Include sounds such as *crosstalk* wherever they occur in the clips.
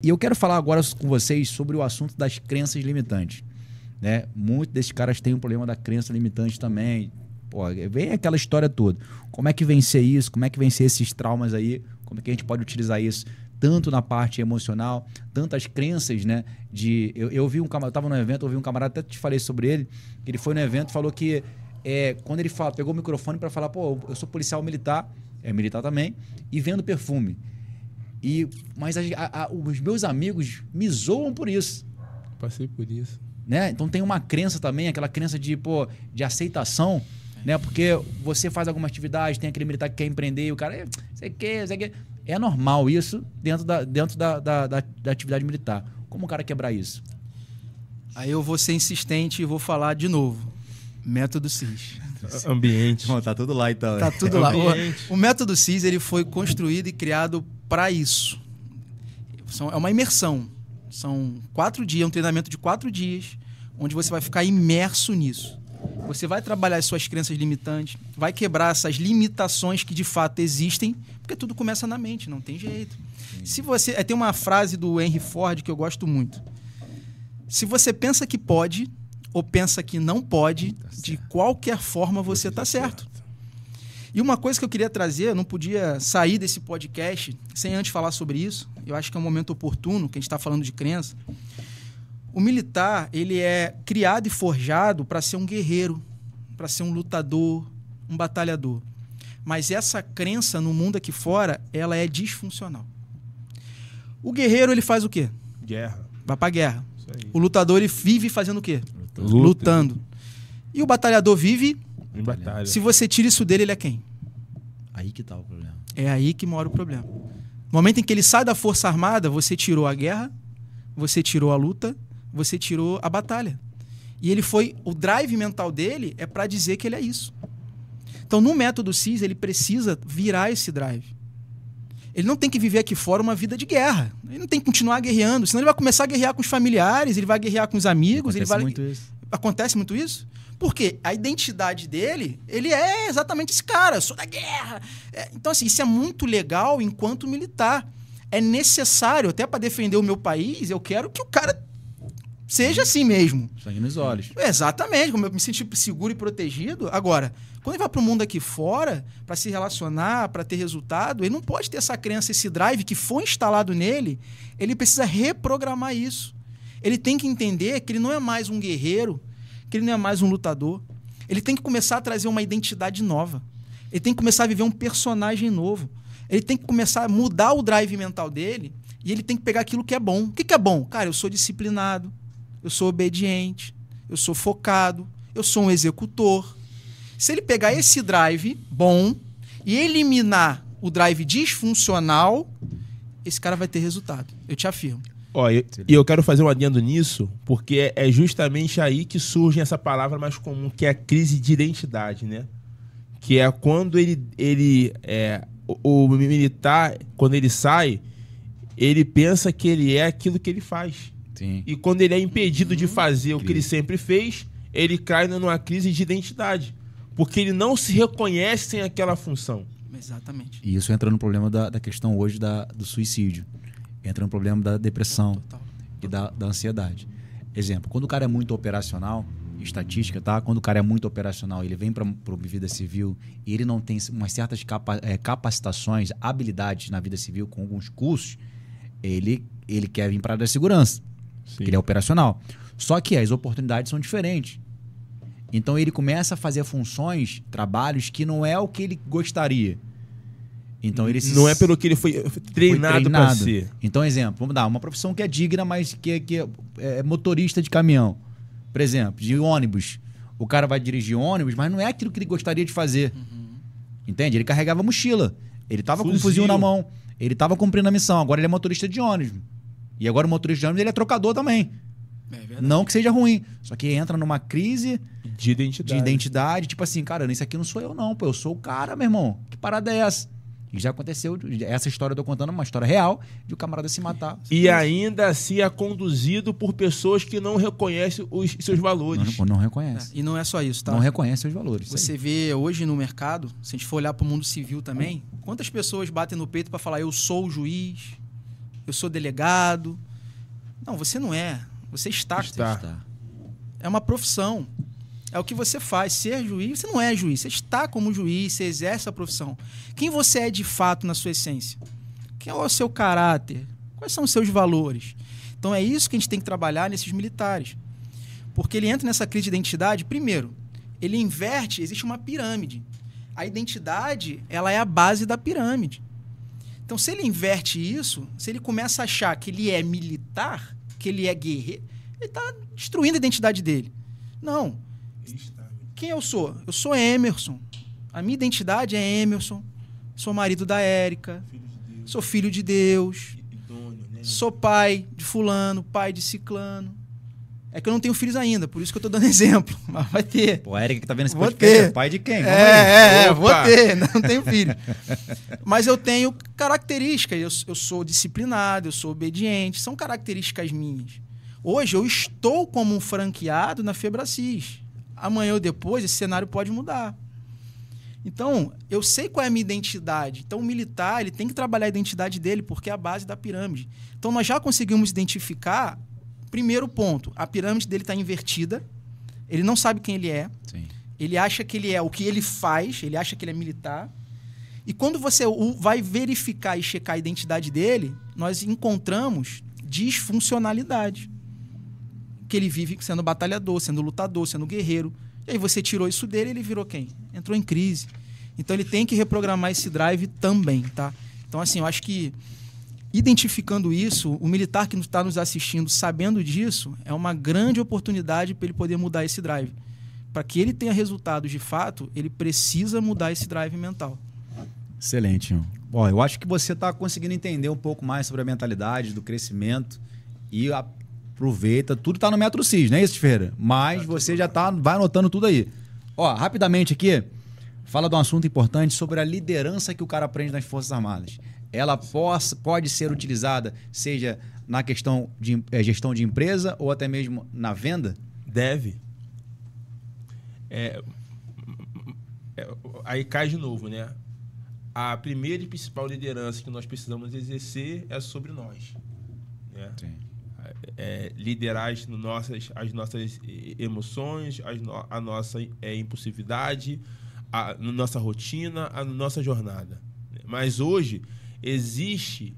E eu quero falar agora com vocês sobre o assunto das crenças limitantes. Né? Muitos desses caras têm um problema da crença limitante também. Pô, vem aquela história toda. Como é que vencer isso? Como é que vencer esses traumas aí? Como é que a gente pode utilizar isso tanto na parte emocional, tantas crenças, né? De eu, eu vi um camarada, eu tava no evento, eu vi um camarada, até te falei sobre ele, ele foi no evento, falou que é, quando ele fala, pegou o microfone para falar, pô, eu sou policial militar, é militar também, e vendo perfume. E mas a, a, os meus amigos me zoam por isso. Passei por isso. Né? Então tem uma crença também, aquela crença de, pô, de aceitação né? Porque você faz alguma atividade, tem aquele militar que quer empreender, e o cara, você quer, você quer. É normal isso dentro da, dentro da, da, da, da atividade militar. Como o cara quebrar isso? Aí eu vou ser insistente e vou falar de novo. Método CIS. Ambiente. Bom, tá tudo lá então. Tá tudo lá. O, o, método CIS ele foi construído e criado para isso. São, é uma imersão. São quatro dias, um treinamento de quatro dias, onde você vai ficar imerso nisso. Você vai trabalhar as suas crenças limitantes, vai quebrar essas limitações que de fato existem, porque tudo começa na mente, não tem jeito. Se você, é, tem uma frase do Henry Ford que eu gosto muito. Se você pensa que pode ou pensa que não pode, tá de qualquer forma você está certo. E uma coisa que eu queria trazer, eu não podia sair desse podcast sem antes falar sobre isso. Eu acho que é um momento oportuno que a gente está falando de crença. O militar, ele é criado e forjado para ser um guerreiro, para ser um lutador, um batalhador. Mas essa crença no mundo aqui fora, ela é disfuncional. O guerreiro, ele faz o quê? Guerra. Vai pra guerra. O lutador, ele vive fazendo o quê? Lutando. Lutando. E o batalhador vive... Em batalha. Se você tira isso dele, ele é quem? Aí que tá o problema. É aí que mora o problema. No momento em que ele sai da força armada, você tirou a guerra, você tirou a luta, você tirou a batalha. E ele foi. O drive mental dele é para dizer que ele é isso. Então, no método CIS, ele precisa virar esse drive. Ele não tem que viver aqui fora uma vida de guerra. Ele não tem que continuar guerreando, senão ele vai começar a guerrear com os familiares, ele vai guerrear com os amigos. Acontece ele vai... muito isso. Acontece muito isso? Porque a identidade dele, ele é exatamente esse cara, sou da guerra. É, então, assim, isso é muito legal enquanto militar. É necessário, até para defender o meu país, eu quero que o cara seja assim mesmo. Sangue nos olhos. Exatamente, como eu me sentir seguro e protegido. Agora, quando ele vai para o mundo aqui fora, para se relacionar, para ter resultado, ele não pode ter essa crença, esse drive que foi instalado nele, ele precisa reprogramar isso. Ele tem que entender que ele não é mais um guerreiro, que ele não é mais um lutador. Ele tem que começar a trazer uma identidade nova. Ele tem que começar a viver um personagem novo. Ele tem que começar a mudar o drive mental dele e ele tem que pegar aquilo que é bom. O que, que é bom? Cara, eu sou disciplinado, eu sou obediente, eu sou focado, eu sou um executor. Se ele pegar esse drive bom e eliminar o drive disfuncional, esse cara vai ter resultado. Eu te afirmo. Ó, e eu quero fazer um adendo nisso, porque é justamente aí que surge essa palavra mais comum, que é a crise de identidade, né? Que é quando ele, ele é, o, o militar, quando ele sai, ele pensa que ele é aquilo que ele faz. Sim. E quando ele é impedido de fazer o que ele sempre fez, ele cai numa crise de identidade. Porque ele não se reconhece em aquela função. Exatamente. E isso entra no problema da, da questão hoje da, do suicídio. Entra no problema da depressão Total. e da, da ansiedade. Exemplo, quando o cara é muito operacional, estatística, tá? Quando o cara é muito operacional, ele vem para a vida civil e ele não tem umas certas capa, é, capacitações, habilidades na vida civil com alguns cursos, ele, ele quer vir para a área da segurança. Sim. Ele é operacional. Só que as oportunidades são diferentes. Então ele começa a fazer funções, trabalhos que não é o que ele gostaria. Então ele se... não é pelo que ele foi treinado, para ser. Então exemplo, vamos dar uma profissão que é digna, mas que, é, que é, é motorista de caminhão, por exemplo, de ônibus. O cara vai dirigir ônibus, mas não é aquilo que ele gostaria de fazer. Uhum. Entende? Ele carregava mochila. Ele estava com um fuzil na mão. Ele estava cumprindo a missão. Agora ele é motorista de ônibus. E agora o motorista de ônibus ele é trocador também. É não que seja ruim. Só que entra numa crise de identidade. De identidade, tipo assim, cara, isso aqui não sou eu, não, pô. Eu sou o cara, meu irmão. Que parada é essa? E já aconteceu, essa história eu tô contando, uma história real, de o camarada se matar. E ainda assim é conduzido por pessoas que não reconhecem os seus valores. Não, não reconhece. É, e não é só isso, tá? Não reconhece os valores. Você vê hoje no mercado, se a gente for olhar para o mundo civil também, quantas pessoas batem no peito para falar eu sou o juiz, eu sou delegado. Não, você não é. Você está. Está. Tá. É uma profissão. É o que você faz. Ser juiz, você não é juiz. Você está como juiz, você exerce a profissão. Quem você é de fato na sua essência? Quem é o seu caráter? Quais são os seus valores? Então é isso que a gente tem que trabalhar nesses militares. Porque ele entra nessa crise de identidade, primeiro, ele inverte, existe uma pirâmide. A identidade, ela é a base da pirâmide. Então, se ele inverte isso, se ele começa a achar que ele é militar, que ele é guerreiro, ele está destruindo a identidade dele. Não. Quem eu sou? Eu sou Emerson. A minha identidade é Emerson. Sou marido da Érica. Sou filho de Deus. né? Sou pai de fulano, pai de ciclano. É que eu não tenho filhos ainda, por isso que eu tô dando *laughs* exemplo. Mas vai ter. Pô, Eric que tá vendo esse Vou podcast, ter. é pai de quem? É, é, é, vou ter, não tenho filho. *laughs* Mas eu tenho características. Eu, eu sou disciplinado, eu sou obediente, são características minhas. Hoje eu estou como um franqueado na Febracis. Amanhã ou depois esse cenário pode mudar. Então, eu sei qual é a minha identidade. Então, o militar ele tem que trabalhar a identidade dele, porque é a base da pirâmide. Então, nós já conseguimos identificar, primeiro ponto, a pirâmide dele está invertida. Ele não sabe quem ele é. Sim. Ele acha que ele é o que ele faz, ele acha que ele é militar. E quando você vai verificar e checar a identidade dele, nós encontramos disfuncionalidade. Que ele vive sendo batalhador, sendo lutador, sendo guerreiro. E aí você tirou isso dele, ele virou quem? Entrou em crise. Então ele tem que reprogramar esse drive também, tá? Então assim, eu acho que identificando isso, o militar que está nos assistindo, sabendo disso, é uma grande oportunidade para ele poder mudar esse drive. Para que ele tenha resultados de fato, ele precisa mudar esse drive mental. Excelente. Bom, eu acho que você está conseguindo entender um pouco mais sobre a mentalidade do crescimento e aproveita. Tudo está no Metro CIS, não é isso, Ferreira? Mas você já tá, vai anotando tudo aí. Ó, rapidamente aqui, fala de um assunto importante sobre a liderança que o cara aprende nas Forças Armadas. Ela pos- pode ser utilizada, seja na questão de eh, gestão de empresa ou até mesmo na venda? Deve. É, é, aí cai de novo, né? A primeira e principal liderança que nós precisamos exercer é sobre nós. Né? É, liderar as nossas, as nossas emoções, as no- a nossa eh, impulsividade, a nossa rotina, a nossa jornada. Mas hoje existe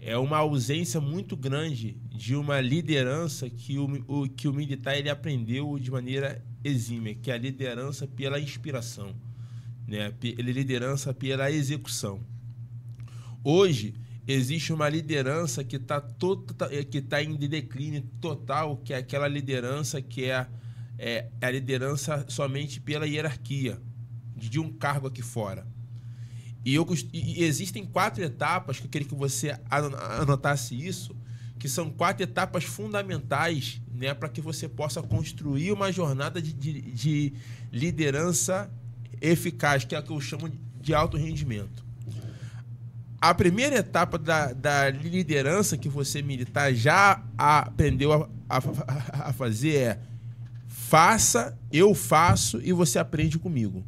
é uma ausência muito grande de uma liderança que o, o- que o militar ele aprendeu de maneira exímia, que é a liderança pela inspiração, né? Ele liderança pela execução. Hoje existe uma liderança que está que tá em declínio total, que é aquela liderança que é, é a liderança somente pela hierarquia de um cargo aqui fora. E, eu, e- existem quatro etapas que eu queria que você ano- anotasse isso, que são quatro etapas fundamentais né, para que você possa construir uma jornada de, de- de liderança eficaz, que é a que eu chamo de alto rendimento. A primeira etapa da, da liderança que você militar já aprendeu a, a- a fazer é faça, eu faço e você aprende comigo.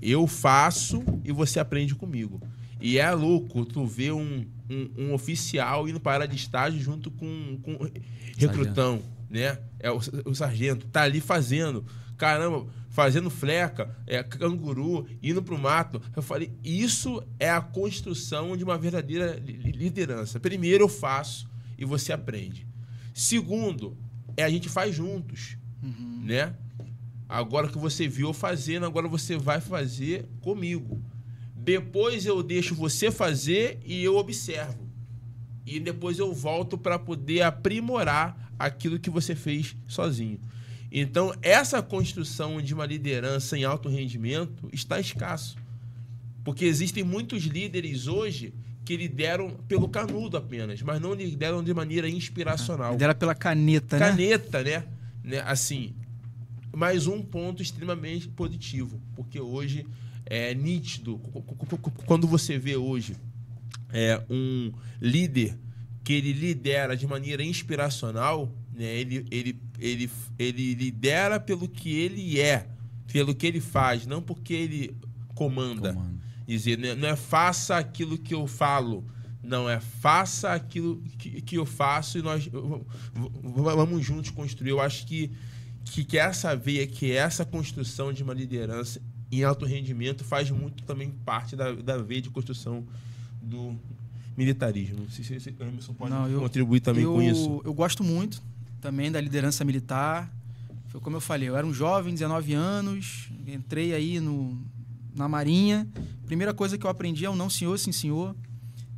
Eu faço e você aprende comigo. E é louco tu ver um, um, um oficial indo para de estágio junto com, com o recrutão, né? É o, o sargento tá ali fazendo, caramba, fazendo fleca, é canguru, indo pro mato. Eu falei, isso é a construção de uma verdadeira li- li- liderança. Primeiro eu faço e você aprende. Segundo, é a gente faz juntos, né? Agora que você viu eu fazendo, agora você vai fazer comigo. Depois eu deixo você fazer e eu observo. E depois eu volto para poder aprimorar aquilo que você fez sozinho. Então, essa construção de uma liderança em alto rendimento está escasso. Porque existem muitos líderes hoje que lideram pelo canudo apenas, mas não lideram de maneira inspiracional Lidera pela caneta, né? caneta, né? né? Assim, mais um ponto extremamente positivo, porque hoje é nítido quando você vê hoje é um líder que ele lidera de maneira inspiracional, né? Ele, ele, ele, ele lidera pelo que ele é, pelo que ele faz, não porque ele comanda dizer, né, não é faça aquilo que eu falo, Não, é faça aquilo que, que eu faço e nós vamos juntos construir. Eu acho que, que, que essa veia, que essa construção de uma liderança em alto rendimento faz muito também parte da, da veia de construção do militarismo. Sei se o Emerson pode Não, eu, contribuir também eu, com isso. Eu gosto muito também da liderança militar. Foi como eu falei, eu era um jovem, 19 anos, entrei aí no, na Marinha. Primeira coisa que eu aprendi é o não senhor, sim senhor.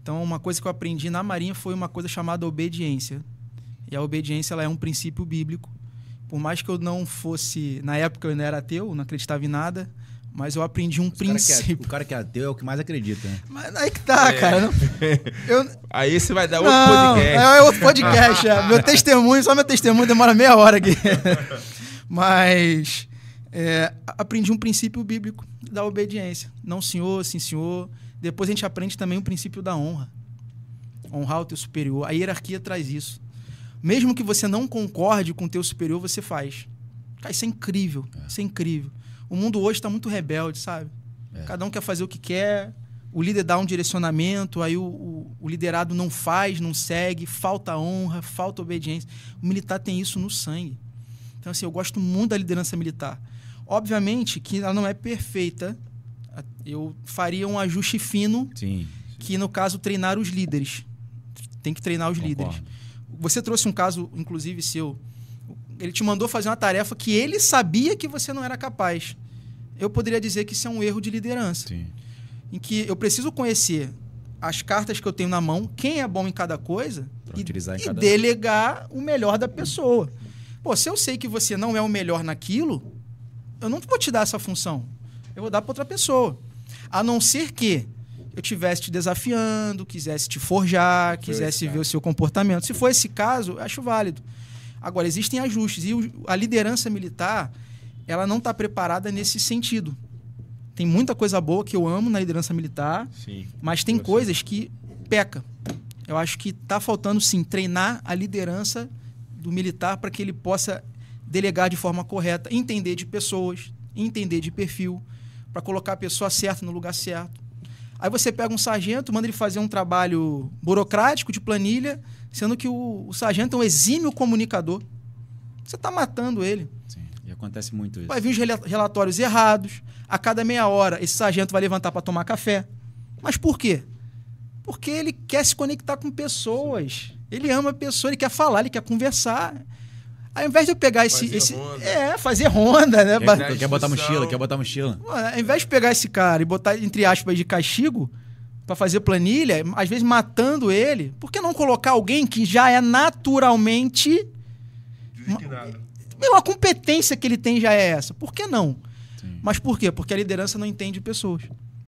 Então, uma coisa que eu aprendi na Marinha foi uma coisa chamada obediência. E a obediência ela é um princípio bíblico. Por mais que eu não fosse, na época eu ainda era ateu, não acreditava em nada, mas eu aprendi um Os princípio. Cara é, o cara que é ateu é o que mais acredita, né? Mas aí que tá, é. cara. Não, *laughs* eu... Aí você vai dar outro não, podcast. É, é outro podcast. é. *laughs* Meu testemunho, só meu testemunho demora meia hora aqui. *laughs* Mas é, aprendi um princípio bíblico da obediência. Não senhor, sim senhor. Depois a gente aprende também o princípio da honra. Honrar o teu superior. A hierarquia traz isso. Mesmo que você não concorde com o teu superior, você faz. Cara, isso é incrível. É. Isso é incrível. O mundo hoje está muito rebelde, sabe? É. Cada um quer fazer o que quer, o líder dá um direcionamento, aí o, o, o, liderado não faz, não segue, falta honra, falta obediência. O militar tem isso no sangue. Então, assim, eu gosto muito da liderança militar. Obviamente que ela não é perfeita. Eu faria um ajuste fino, Sim. que no caso, treinar os líderes. Tem que treinar os Concordo. líderes. Você trouxe um caso, inclusive, seu ele te mandou fazer uma tarefa que ele sabia que você não era capaz. Eu poderia dizer que isso é um erro de liderança. Sim. Em que eu preciso conhecer as cartas que eu tenho na mão, quem é bom em cada coisa e, e cada... delegar o melhor da pessoa. Pô, se eu sei que você não é o melhor naquilo, eu não vou te dar essa função. Eu vou dar para outra pessoa. A não ser que eu estivesse te desafiando, quisesse te forjar, quisesse ver o seu comportamento. Se for esse caso, eu acho válido. Agora, existem ajustes. E a liderança militar, ela não está preparada nesse sentido. Tem muita coisa boa que eu amo na liderança militar, sim, mas tem coisas sei. que peca. Eu acho que está faltando, sim, treinar a liderança do militar para que ele possa delegar de forma correta, entender de pessoas, entender de perfil, para colocar a pessoa certa no lugar certo. Aí você pega um sargento, manda ele fazer um trabalho burocrático de planilha, sendo que o, o sargento é um exímio comunicador. Você está matando ele. Sim, e acontece muito isso. Vai vir os relatórios errados. A cada meia hora, esse sargento vai levantar para tomar café. Mas por quê? Porque ele quer se conectar com pessoas. Ele ama a pessoa, ele quer falar, ele quer conversar. Ao invés de eu pegar esse. Fazer esse ronda. É, fazer ronda, né? Quer, quer botar mochila, quer botar mochila. Ao invés de pegar esse cara e botar, entre aspas, de castigo, para fazer planilha, às vezes matando ele, por que não colocar alguém que já é naturalmente. Uma, uma competência que ele tem já é essa. Por que não? Sim. Mas por quê? Porque a liderança não entende pessoas.